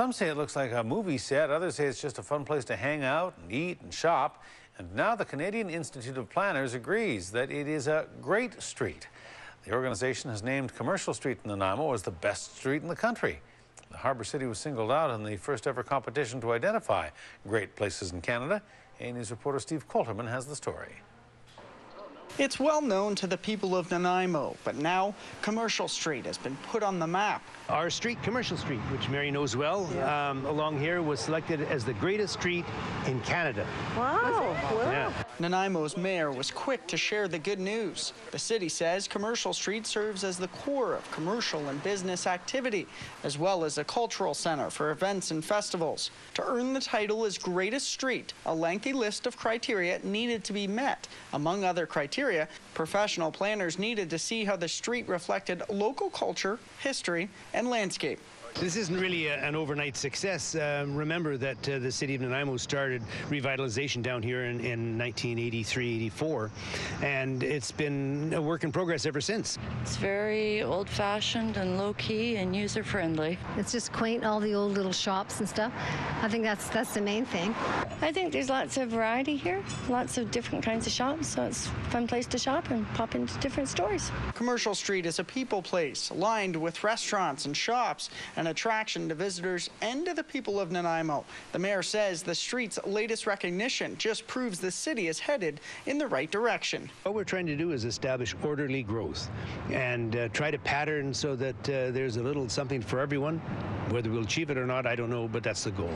Some say it looks like a movie set, others say it's just a fun place to hang out and eat and shop. And now the Canadian Institute of Planners agrees that it is a great street. The organization has named Commercial Street in Nanaimo as the best street in the country. The Harbour City was singled out in the first ever competition to identify great places in Canada. A News reporter Steve Colterman has the story. It's well known to the people of Nanaimo, but now Commercial Street has been put on the map. Our street, Commercial Street, which Mary knows well, yeah. um, along here was selected as the greatest street in Canada. Wow. Yeah. Nanaimo's mayor was quick to share the good news. The city says Commercial Street serves as the core of commercial and business activity, as well as a cultural center for events and festivals. To earn the title as greatest street, a lengthy list of criteria needed to be met. Among other criteria, professional planners needed to see how the street reflected local culture, history, and landscape. This isn't really a, an overnight success. Um, remember that uh, the city of Nanaimo started revitalization down here in, in 1983, 84, and it's been a work in progress ever since. It's very old-fashioned and low-key and user-friendly. It's just quaint, all the old little shops and stuff. I think that's that's the main thing. I think there's lots of variety here, lots of different kinds of shops, so it's a fun place to shop and pop into different stores. Commercial Street is a people place lined with restaurants and shops an attraction to visitors and to the people of Nanaimo. The mayor says the street's latest recognition just proves the city is headed in the right direction. What we're trying to do is establish orderly growth and uh, try to pattern so that uh, there's a little something for everyone. Whether we'll achieve it or not, I don't know, but that's the goal.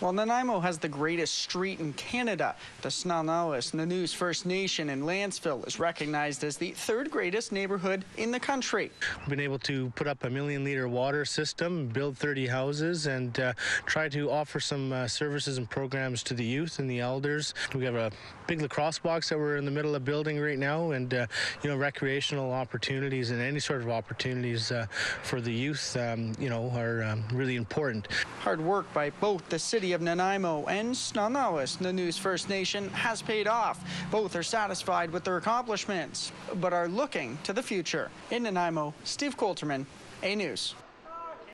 Well, Nanaimo has the greatest street in Canada. The Snaw-Naw-As, Nanoose First Nation in Lantzville is recognized as the third greatest neighborhood in the country. We've been able to put up a million liter water system build 30 houses, and uh, try to offer some uh, services and programs to the youth and the elders. We have a big lacrosse box that we're in the middle of building right now, and uh, you know, recreational opportunities and any sort of opportunities uh, for the youth, um, you know, are um, really important. Hard work by both the city of Nanaimo and Snaw-Naw-As, Nanoose First Nation, has paid off. Both are satisfied with their accomplishments, but are looking to the future. In Nanaimo, Steve Colterman, A News.